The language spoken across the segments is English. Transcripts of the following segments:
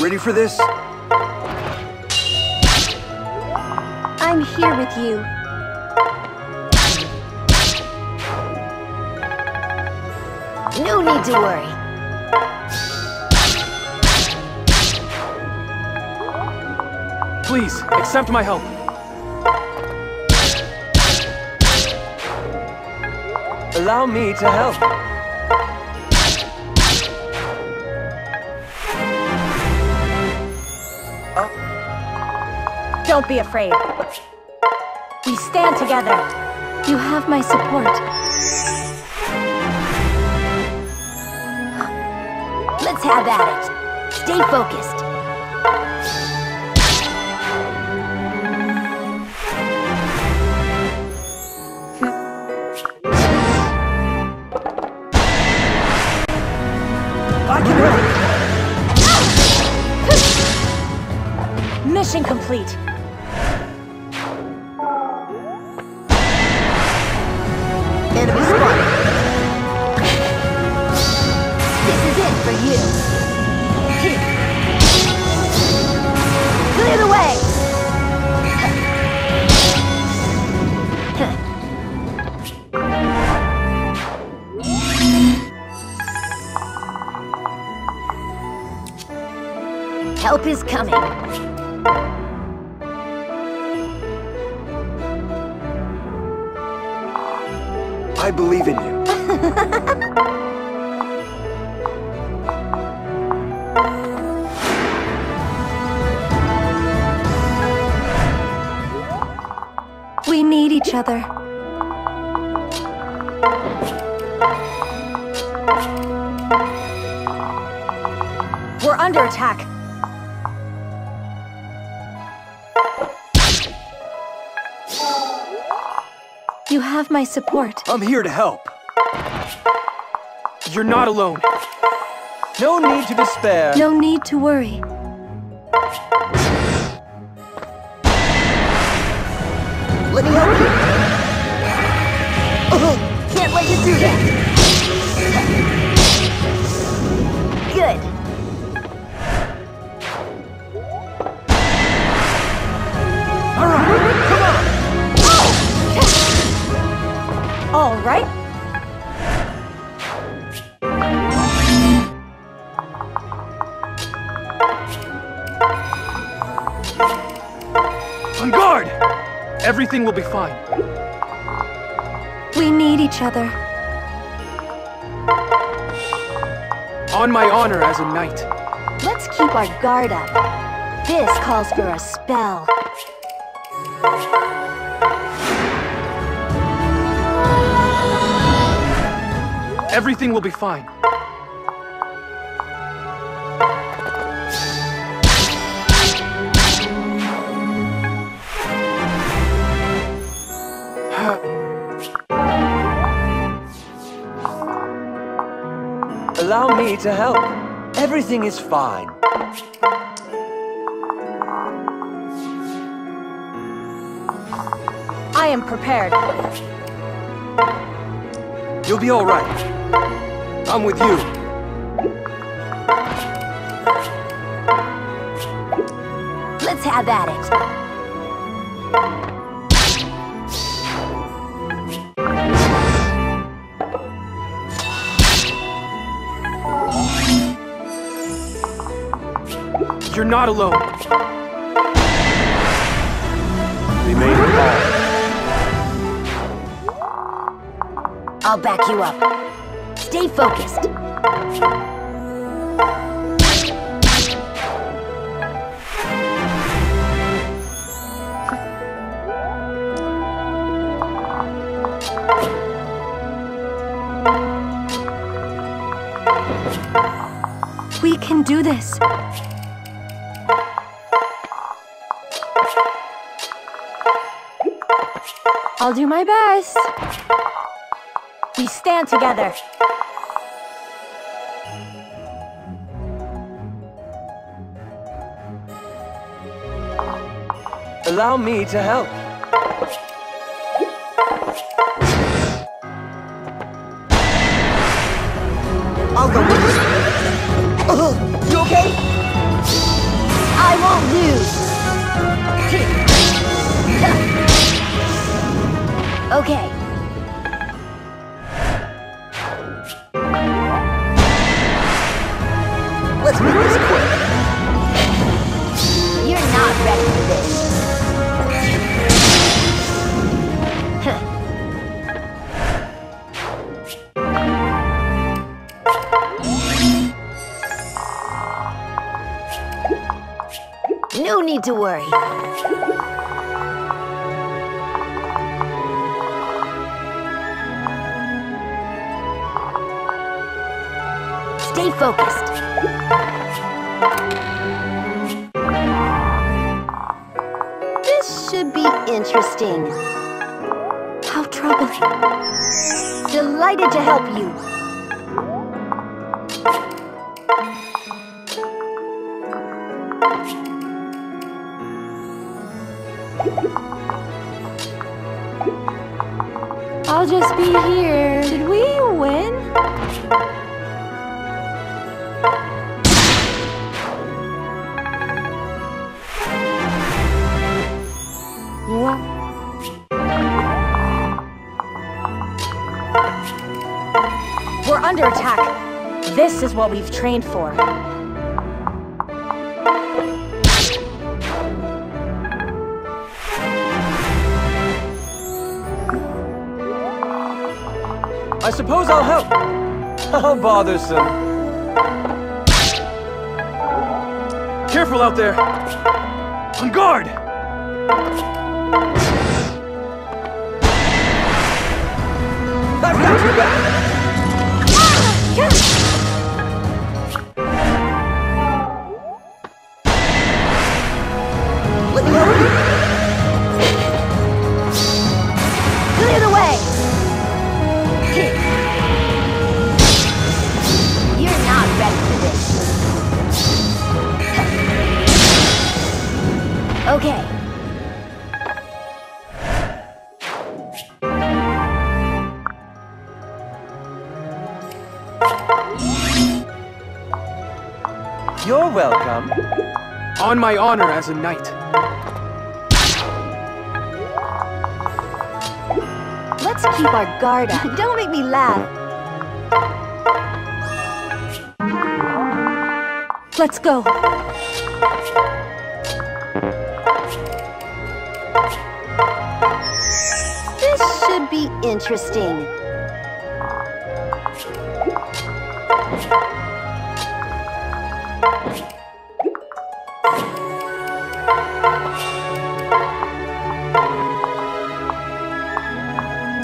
Ready for this? I'm here with you. No need to worry. Please, accept my help. Allow me to help. Oh. Don't be afraid. We stand together. You have my support. Let's have at it. Stay focused. Complete. Enemy spotted. This is it for you. Clear the way! Help is coming. I believe in you. We need each other. We're under attack. Have my support. I'm here to help. You're not alone. No need to despair. No need to worry. Let me help you. Oh, can't let you do that. All right. On guard! Everything will be fine. We need each other. On my honor as a knight. Let's keep our guard up. This calls for a spell. Everything will be fine. Allow me to help. Everything is fine. I am prepared. You'll be all right. I'm with you. Let's have at it. You're not alone. Remain calm. I'll back you up. Stay focused. We can do this. I'll do my best. We stand together. Allow me to help. I'll go with you. Uh, you okay? I won't lose. okay. Let's make this quick. Need to worry. Stay focused. This should be interesting. How troubling. Delighted to help you. Be here. Did we win? What? We're under attack. This is what we've trained for. I suppose I'll help. How bothersome. Careful out there! On guard! I've. Let ah! On my honor as a knight. Let's keep our guard up. Don't make me laugh. Let's go. This should be interesting.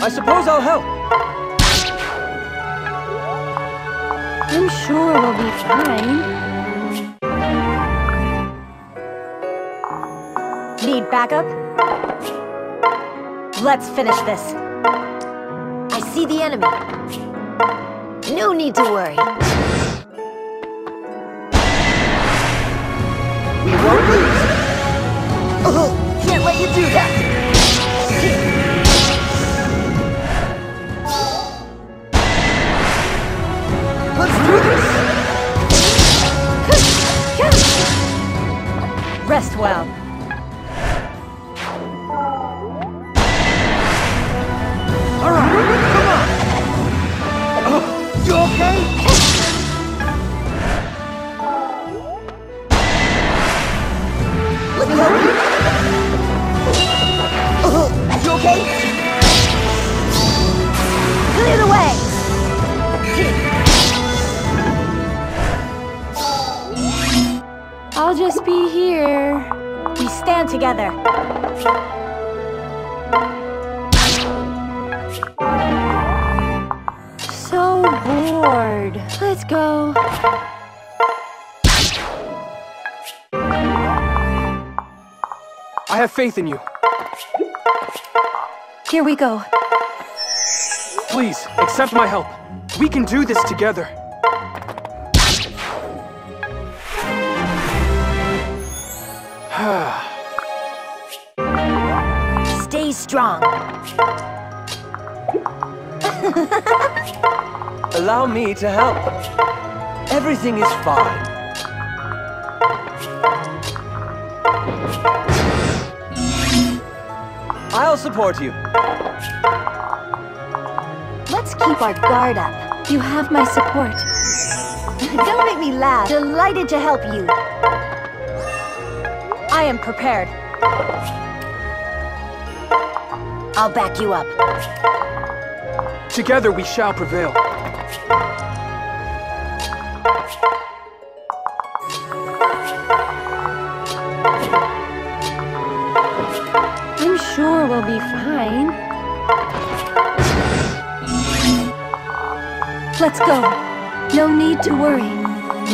I suppose I'll help. I'm sure we'll be fine. Need backup? Let's finish this. I see the enemy. No need to worry. We won't lose. Uh, can't let you do that. Just be here. We stand together. So bored. Let's go. I have faith in you. Here we go. Please, accept my help. We can do this together. Stay strong. Allow me to help. Everything is fine. I'll support you. Let's keep our guard up. You have my support. Don't make me laugh. Delighted to help you. I am prepared. I'll back you up. Together we shall prevail. I'm sure we'll be fine. Let's go. No need to worry.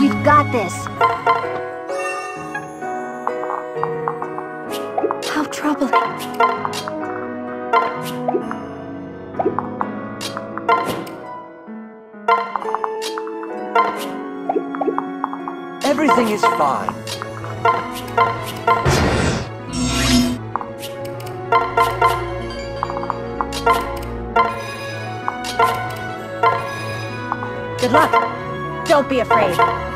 We've got this. Everything is fine. Good luck. Don't be afraid.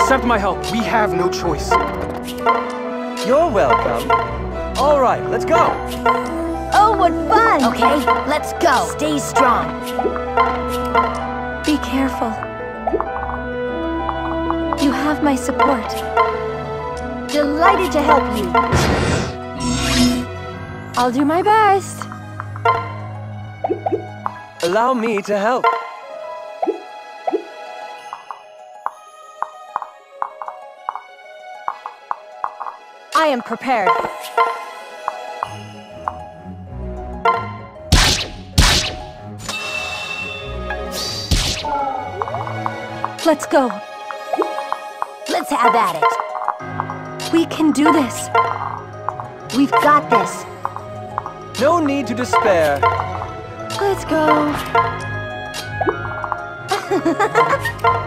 Accept my help. We have no choice. You're welcome. All right, let's go. Oh, what fun! Okay, let's go. Stay strong. Be careful. You have my support. Delighted to help you. I'll do my best. Allow me to help. I am prepared. Let's go. Let's have at it. We can do this. We've got this. No need to despair. Let's go.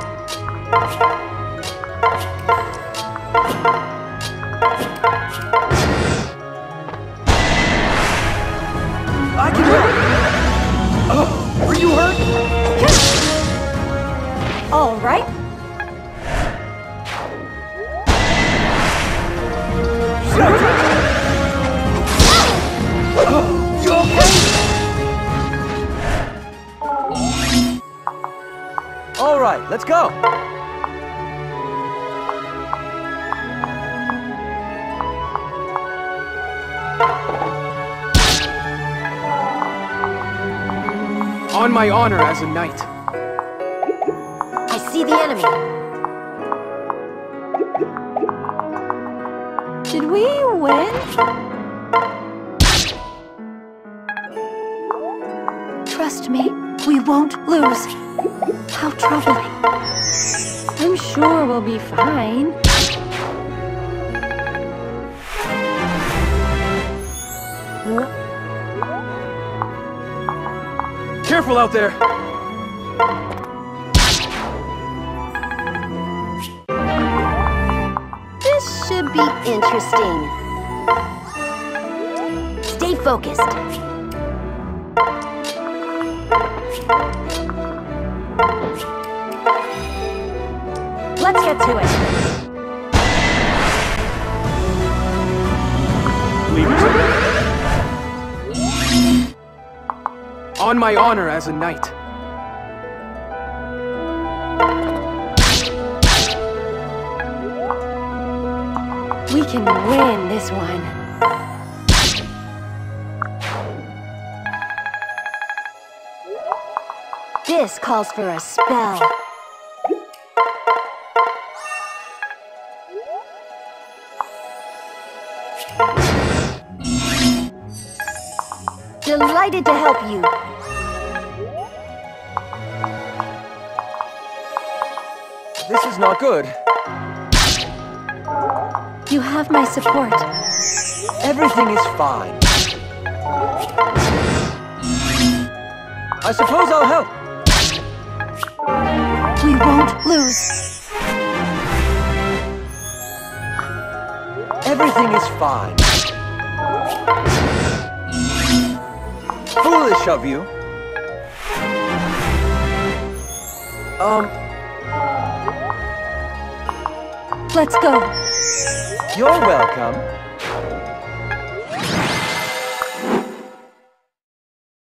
right, let's go. On my honor as a knight. I see the enemy. Did we win? Trust me, we won't lose. How troubling. I'm sure we'll be fine. Careful out there! This should be interesting. Stay focused. Let's get to it. Leave it to me. On my honor as a knight. We can win this one. This calls for a spell. Delighted to help you. This is not good. You have my support. Everything is fine. I suppose I'll help. Won't lose. Everything is fine. Foolish of you. Um, Let's go. you're welcome.